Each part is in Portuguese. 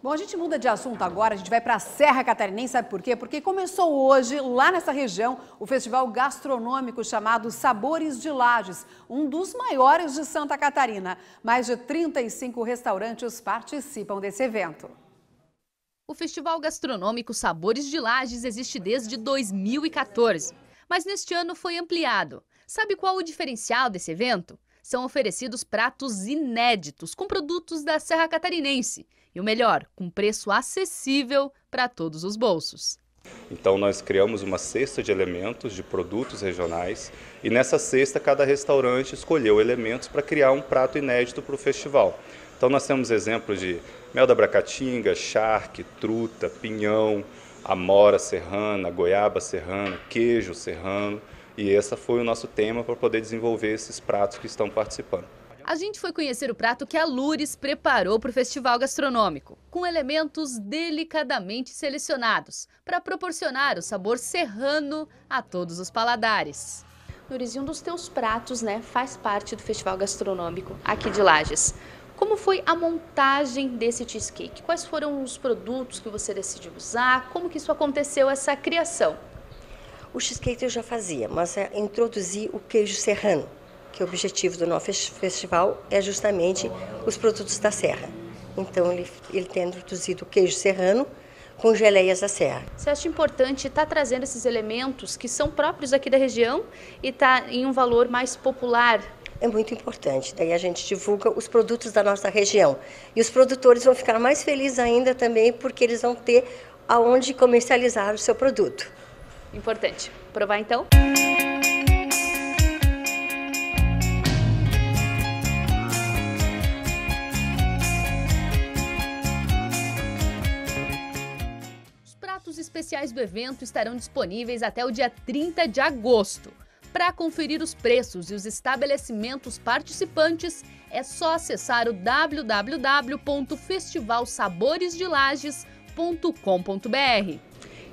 Bom, a gente muda de assunto agora, a gente vai para a Serra Catarinense, sabe por quê? Porque começou hoje, lá nessa região, o festival gastronômico chamado Sabores de Lages, um dos maiores de Santa Catarina. Mais de 35 restaurantes participam desse evento. O Festival Gastronômico Sabores de Lages existe desde 2014, mas neste ano foi ampliado. Sabe qual o diferencial desse evento? São oferecidos pratos inéditos com produtos da Serra Catarinense e o melhor, com preço acessível para todos os bolsos. Então nós criamos uma cesta de elementos de produtos regionais e nessa cesta cada restaurante escolheu elementos para criar um prato inédito para o festival. Então nós temos exemplos de mel da bracatinga, charque, truta, pinhão, amora serrana, goiaba serrana, queijo serrano e esse foi o nosso tema para poder desenvolver esses pratos que estão participando a gente foi conhecer o prato que a Lures preparou para o festival gastronômico, com elementos delicadamente selecionados para proporcionar o sabor serrano a todos os paladares. Lures, um dos teus pratos né, faz parte do festival gastronômico aqui de Lages. Como foi a montagem desse cheesecake? Quais foram os produtos que você decidiu usar? Como que isso aconteceu, essa criação? O cheesecake eu já fazia, mas é introduzir o queijo serrano que o objetivo do nosso festival é justamente os produtos da serra. Então ele, ele tem introduzido o queijo serrano com geleias da serra. Você acha importante estar tá trazendo esses elementos que são próprios aqui da região e estar tá em um valor mais popular? É muito importante. Daí a gente divulga os produtos da nossa região. E os produtores vão ficar mais felizes ainda também porque eles vão ter aonde comercializar o seu produto. Importante. Provar então? especiais do evento estarão disponíveis até o dia 30 de agosto. Para conferir os preços e os estabelecimentos participantes, é só acessar o www.festivalsaboresdelages.com.br.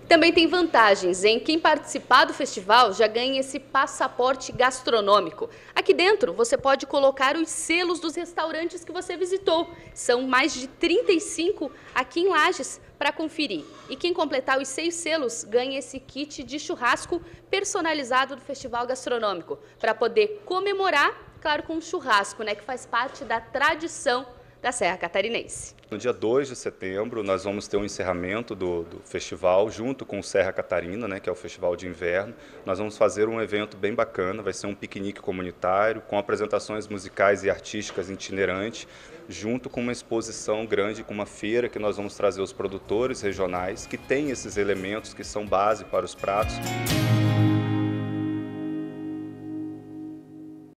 Também tem vantagens em quem participar do festival já ganha esse passaporte gastronômico. Aqui dentro você pode colocar os selos dos restaurantes que você visitou. São mais de 35 aqui em Lages para conferir. E quem completar os seis selos ganha esse kit de churrasco personalizado do Festival Gastronômico para poder comemorar, claro, com um churrasco, né, que faz parte da tradição da Serra Catarinense. No dia 2 de setembro, nós vamos ter um encerramento do, do, festival, junto com o Serra Catarina, né, que é o festival de inverno. Nós vamos fazer um evento bem bacana, vai ser um piquenique comunitário, com apresentações musicais e artísticas itinerantes, junto com uma exposição grande, com uma feira que nós vamos trazer os produtores regionais, que têm esses elementos que são base para os pratos.